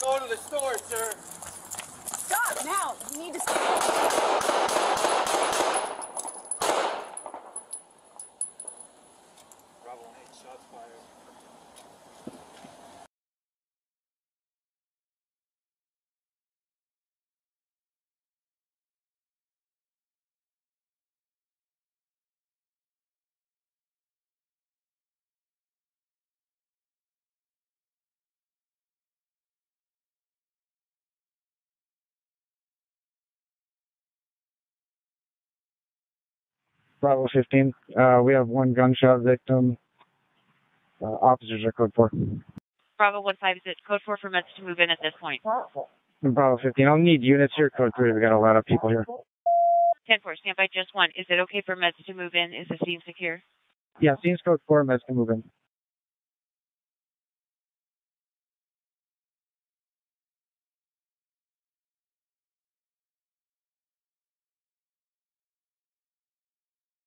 go to the store, sir. Stop now. You need to. Bravo 8, shots fired. Bravo 15. Uh, we have one gunshot victim. Uh, officers are code 4. Bravo 15 is it code 4 for meds to move in at this point. Bravo 15. I'll need units here. Code 3. We got a lot of people here. 10 4, stand by just one. Is it okay for meds to move in? Is the scene secure? Yeah, scene's code 4. Meds can move in.